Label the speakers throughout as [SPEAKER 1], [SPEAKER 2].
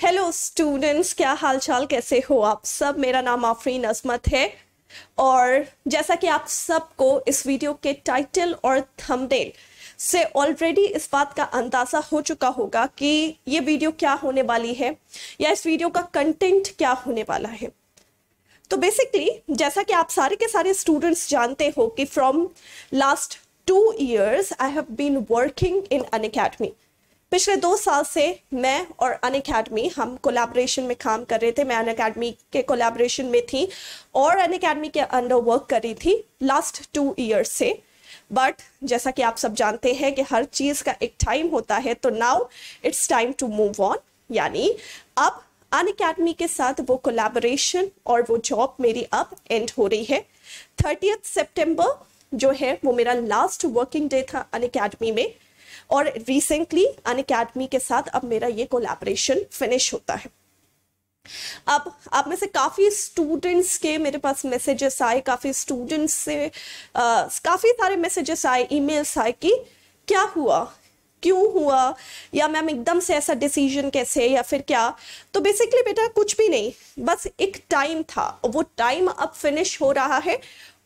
[SPEAKER 1] Hello students क्या हाल चाल कैसे हो आप सब? मेरा नाम आफरीन अजमत है। और जैसा कि आप सबको इस वीडियो के टाइटल और थंबनेल से ऑलरेडी इस बात का अंदाज़ा हो चुका होगा कि ये वीडियो क्या होने वाली है, या इस वीडियो का कंटेंट क्या होने वाला है। तो बेसिकली जैसा कि आप सारे के सारे स्टूडेंट्स जानते हो कि from last two years I have been working in Unacademy पिछले दो साल से मैं और अन अकेडमी हम कोलैबोरेशन में काम कर रहे थे। मैं अन अकेडमी के कोलैबोरेशन में थी और अन अकेडमी के अंडर वर्क कर रही थी लास्ट टू ईयर्स से। बट जैसा कि आप सब जानते हैं कि हर चीज़ का एक टाइम होता है तो now it's time to move on यानी अब अन अकेडमी के साथ वो कोलैबोरेशन और वो जॉब मेरी अब एंड हो रही है। थर्टियथ सेप्टेम्बर जो है वो मेरा लास्ट वर्किंग डे था अन अकेडमी में। और रिसेंटली अन अकेडमी के साथ अब मेरा ये कोलैबोरेशन फिनिश होता है। अब आप में से काफ़ी स्टूडेंट्स के मेरे पास मैसेजेस आए, काफ़ी स्टूडेंट्स से काफ़ी सारे मैसेजेस आए ईमेल्स आए कि क्या हुआ? क्यों हुआ? या मैम एकदम से ऐसा डिसीज़न कैसे या फिर क्या? तो बेसिकली बेटा कुछ भी नहीं, बस एक टाइम था। वो टाइम अब फिनिश हो रहा है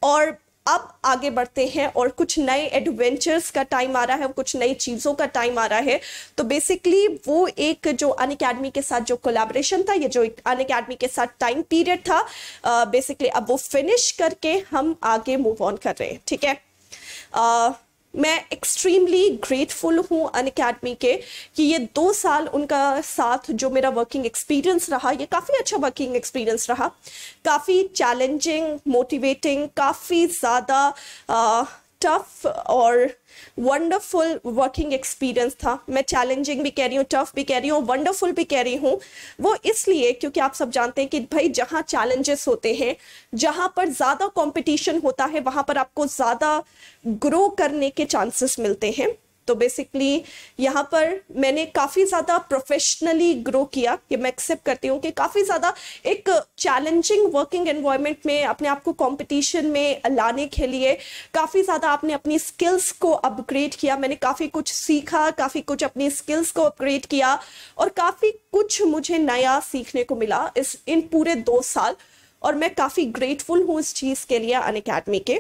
[SPEAKER 1] और अब आगे बढ़ते हैं और कुछ नए एडवेंचर्स का टाइम आ रहा है, कुछ नई चीज़ों का टाइम आ रहा है। तो बेसिकली वो एक जो अन अकेडमी के साथ जो कोलाब्रेशन था, ये जो अन अकेडमी के साथ टाइम पीरियड था बेसिकली अब वो फिनिश करके हम आगे मूव ऑन कर रहे हैं, ठीक है? मैं एक्सट्रीमली ग्रेटफुल हूँ अन अकेडमी के कि ये दो साल उनका साथ जो मेरा वर्किंग एक्सपीरियंस रहा, ये काफ़ी अच्छा वर्किंग एक्सपीरियंस रहा। काफ़ी चैलेंजिंग मोटिवेटिंग काफ़ी ज़्यादा टफ और वंडरफुल वर्किंग एक्सपीरियंस था। मैं चैलेंजिंग भी कह रही हूँ टफ भी कह रही हूँ वंडरफुल भी कह रही हूँ। वो इसलिए क्योंकि आप सब जानते हैं कि भाई जहाँ चैलेंजेस होते हैं, जहाँ पर ज़्यादा कंपटीशन होता है, वहाँ पर आपको ज़्यादा ग्रो करने के चांसेस मिलते हैं। तो बेसिकली यहाँ पर मैंने काफ़ी ज़्यादा प्रोफेशनली ग्रो किया ये मैं एक्सेप्ट करती हूँ कि काफ़ी ज़्यादा एक चैलेंजिंग वर्किंग एनवायरनमेंट में अपने आप को कॉम्पिटिशन में लाने के लिए काफ़ी ज़्यादा आपने अपनी स्किल्स को अपग्रेड किया। मैंने काफ़ी कुछ सीखा, काफ़ी कुछ अपनी स्किल्स को अपग्रेड किया और काफ़ी कुछ मुझे नया सीखने को मिला इस, इन पूरे दो साल और मैं काफ़ी ग्रेटफुल हूँ इस चीज़ के लिए अन अकेडमी के।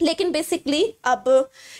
[SPEAKER 1] लेकिन बेसिकली अब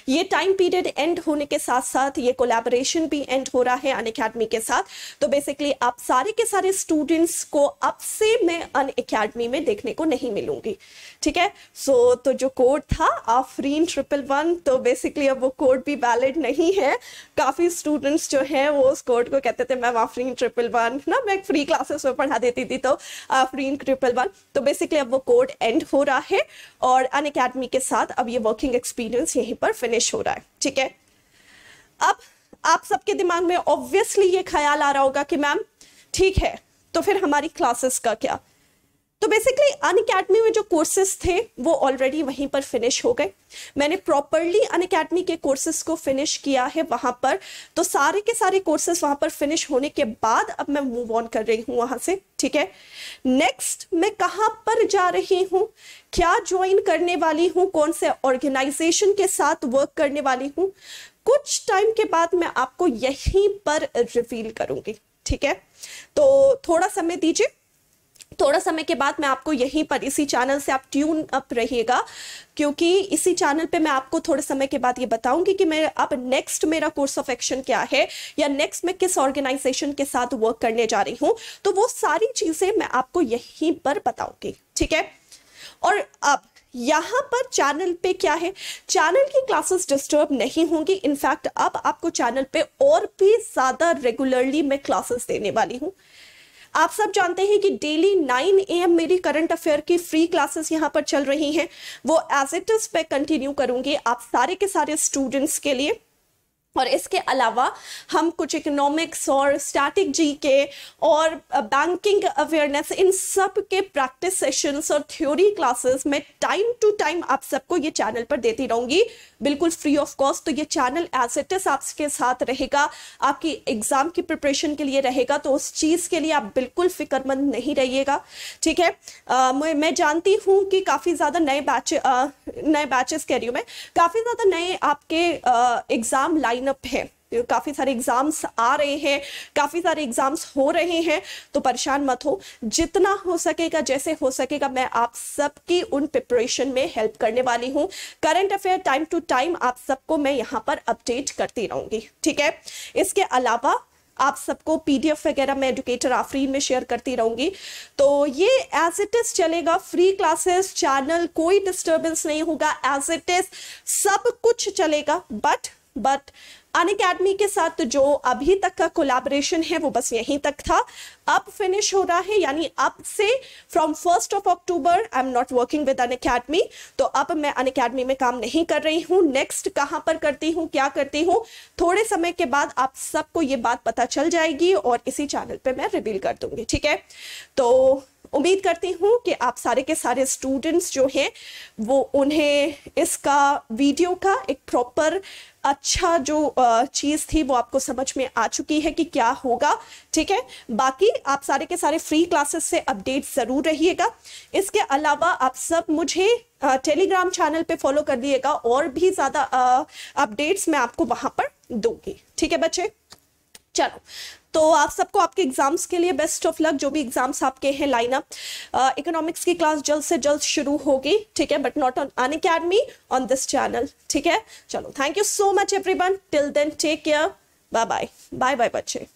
[SPEAKER 1] ये टाइम पीरियड एंड होने के साथ साथ ये कोलैबोरेशन भी एंड हो रहा है अन अकेडमी के साथ। तो बेसिकली आप सारे के सारे स्टूडेंट्स को अब से मैं अन अकेडमी में देखने को नहीं मिलूँगी। ठीक है? सो so, तो जो कोड था आफरीन ट्रिपल वन तो बेसिकली अब वो कोड भी वैलिड नहीं है। काफ़ी स्टूडेंट्स जो हैं वो उस कोड को कहते थे मैम आफरीन ट्रिपल वन ना मैं फ्री क्लासेस में पढ़ा देती थी तो आफरीन ट्रिपल वन तो बेसिकली अब वो कोड एंड हो रहा है और अन अकेडमी के साथ बाद अब ये वर्किंग एक्सपीरियंस यहीं पर फिनिश हो रहा है, ठीक है? अब आप सबके दिमाग में ऑब्वियसली ये ख्याल आ रहा होगा कि मैम ठीक है तो फिर हमारी क्लासेस का क्या? तो बेसिकली अन अकेडमी में जो कोर्सेज थे, वो ऑलरेडी वहीं पर फिनिश हो गए। मैंने प्रॉपरली अन अकेडमी के कोर्सेज को फिनिश किया है वहाँ पर। तो सारे के सारे कोर्सेज वहाँ पर फिनिश होने के बाद अब मैं मूव ऑन कर रही हूँ वहाँ से, ठीक है? नेक्स्ट मैं कहाँ पर जा रही हूँ? क्या ज्वाइन करने वाली हूँ? कौन से ऑर्गेनाइजेशन के साथ वर्क करने वाली हूँ? कुछ टाइम के बाद मैं आपको यहीं पर रिवील करूँगी, ठीक है? तो थोड़ा समय दीजिए। थोड़ा समय के बाद मैं आपको यहीं पर इसी चैनल से आप ट्यून अप रहिएगा, क्योंकि इसी चैनल पे मैं आपको थोड़े समय के बाद ये बताऊँगी कि मैं अब नेक्स्ट मेरा कोर्स ऑफ़ एक्शन क्या है, या नेक्स्ट मैं किस ऑर्गेनाइजेशन के साथ वर्क करने जा रही हूँ तो वो सारी चीज़ें मैं आपको यहीं पर बताऊँगी, ठीक है? और अब यहाँ पर चैनल पे क्या है? चैनल की क्लासेस डिस्टर्ब नहीं होंगी इनफैक्ट अब आपको चैनल पे और भी ज़्यादा रेगुलरली मैं क्लासेस देने वाली हूँ। आप सब जानते हैं कि डेली 9 एम मेरी करंट अफेयर की फ्री क्लासेस यहाँ पर चल रही हैं। वो एज इट इज़ पे कंटिन्यू करूँगी आप सारे के सारे स्टूडेंट्स के लिए। और इसके अलावा हम कुछ इकोनॉमिक्स और स्टैटिक जी के और बैंकिंग अवेयरनेस इन सब के प्रैक्टिस सेशंस और थ्योरी क्लासेस में टाइम टू टाइम आप सबको ये चैनल पर देती रहूँगी। बिल्कुल फ्री ऑफ़ कॉस्ट तो ये चैनल एज इट इज़ आपके साथ रहेगा। आपकी एग्ज़ाम की प्रिपरेशन के लिए रहेगा तो उस चीज़ के लिए आप बिल्कुल फिक्रमंद नहीं रहिएगा। ठीक है? आ, मैं, मैं जानती हूँ कि काफ़ी ज़्यादा नए बैच नए बैचेस कह रही हूँ मैं। काफ़ी ज़्यादा नए आपके एग्ज़ाम लाइन लाइनअप है। काफ़ी सारे एग्ज़ाम्स आ रहे हैं, काफ़ी सारे एग्ज़ाम्स हो रहे हैं तो परेशान मत हो। जितना हो सकेगा, जैसे हो सकेगा, मैं आप सबकी उन प्रिपरेशन में हेल्प करने वाली हूँ। Current affair time to time आप सबको मैं यहाँ पर अपडेट करती रहूँगी, ठीक है? इसके अलावा आप सबको पीडीएफ वगैरह मैं एडुकेटर आफरीन में शेयर करती रहूँगी। तो ये एज इट इज़ चलेगा फ्री क्लासेस चैनल कोई डिस्टर्बेंस नहीं होगा एज इट इज़ सब कुछ चलेगा बट बट अन अकेडमी के साथ जो अभी तक का कोलाबरेशन है, वो बस यहीं तक था। अब फिनिश हो रहा है, यानी अब से from first of October I am not working with Unacademy तो अब मैं अन अकेडमी में काम नहीं कर रही हूँ। नेक्स्ट कहाँ पर करती हूँ, क्या करती हूँ, थोड़े समय के बाद आप सबको ये बात पता चल जाएगी और इसी चैनल पर मैं रिवील कर दूँगी, ठीक है? तो उम्मीद करती हूँ कि आप सारे के सारे स्टूडेंट्स जो हैं, वो उन्हें इसका वीडियो का एक प्रॉपर अच्छा जो चीज़ थी वो आपको समझ में आ चुकी है कि क्या होगा, ठीक है? बाकी आप सारे के सारे फ्री क्लासेस से अपडेट ज़रूर रहिएगा। इसके अलावा आप सब मुझे टेलीग्राम चैनल पे फॉलो कर दिएगा और भी ज़्यादा अपडेट्स मैं आपको वहाँ पर दूँगी। ठीक है बच्चे? चलो तो आप सबको आपके एग्ज़ाम्स के लिए बेस्ट ऑफ़ लक जो भी एग्ज़ाम्स आपके हैं लाइनअप इकोनॉमिक्स की क्लास जल्द से जल्द शुरू होगी, ठीक है? But not on Unacademy on this channel ठीक है? चलो thank you so much everyone till then take care bye bye bye bye बच्चे.